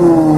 o